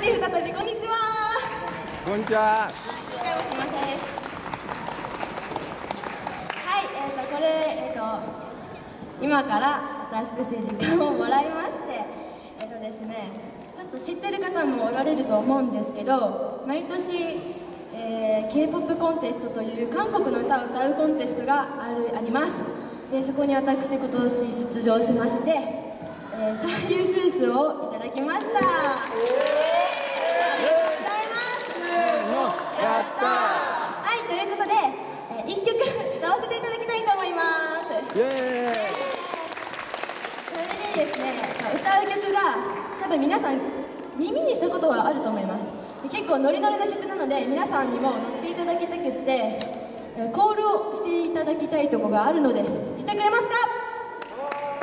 び再びこんにちはこんにちは今回もすいませんはいえっ、ー、とこれえっ、ー、と今から新しく時間をもらいましてえっ、ー、とですねちょっと知ってる方もおられると思うんですけど毎年えー、K-POP コンテストという韓国の歌を歌うコンテストがあるありますでそこに私今年出場しまして、えー、最優秀賞をいただきましたイエーイ。それでですね歌う曲が多分皆さん耳にしたことはあると思います。結構ノリノリな曲なので皆さんにも乗っていただきたくってコールをしていただきたいとこがあるのでしてくれますか？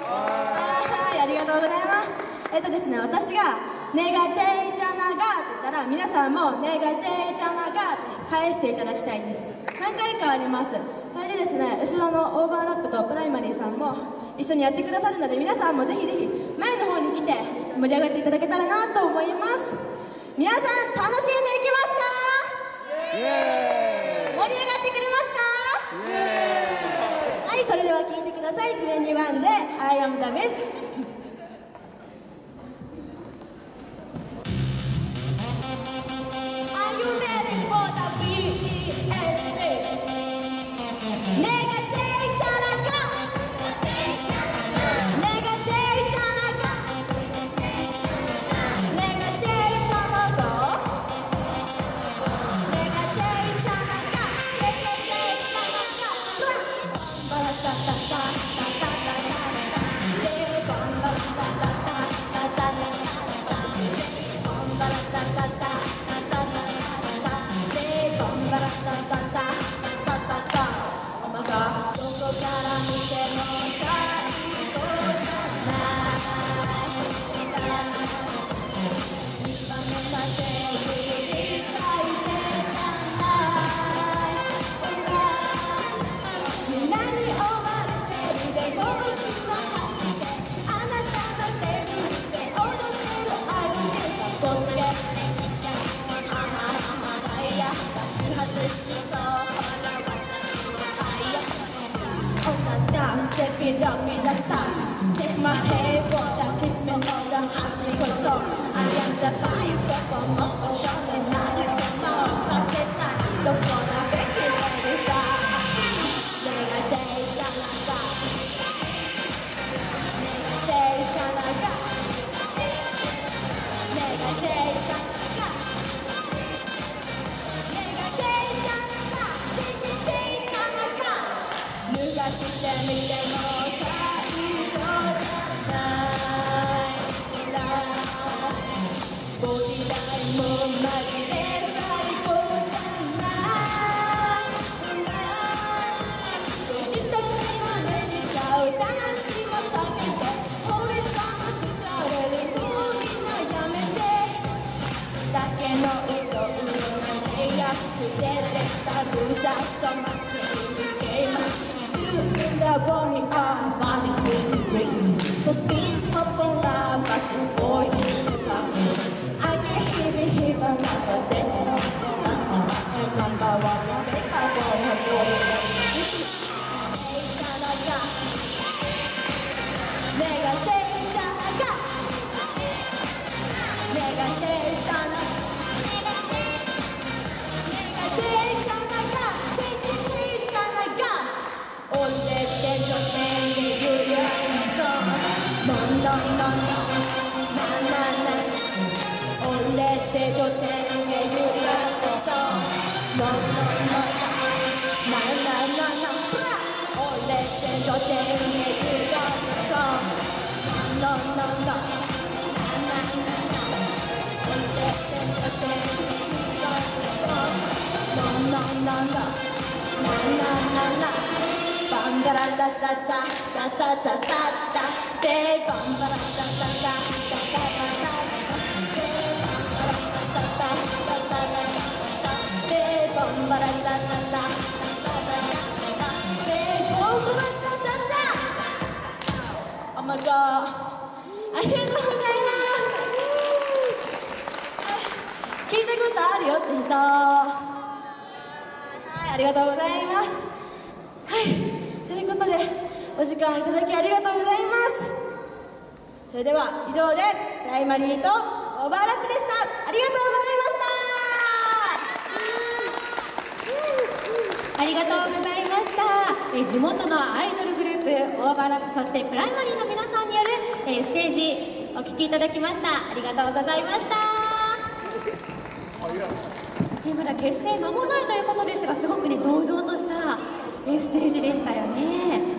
はいありがとうございます。えっとですね私が「ネガチェイチャナガ」って言ったら皆さんも「ネガチェイチャナガ」って返していただきたいです。何回かあります。それでですね後ろのオーバーラップとプライマリーさんも一緒にやってくださるので皆さんもぜひぜひ前の方に来て盛り上がっていただけたらなと思います。皆さん楽しんでいきますか？盛り上がってくれますか？はいそれでは聴いてください。21で「I am the best」it up in the sun. Take my hand for the kiss me on the house in control. I am the bias, but I'm up a shot and not a Dead, start to die, so much pain, game. You in the bonnie eye. ありがとうございます聞いたことあるよって人。はいありがとうございます。はいということでお時間いただきありがとうございます。それでは以上でプライマリーとオーバーラップでした。ありがとうございました。ありがとうございました。え地元のアイドルグループオーバーラップそしてプライマリーの皆さんによるえステージお聴きいただきました。ありがとうございました。まだ結成間もないということですがすごくね堂々としたステージでしたよね。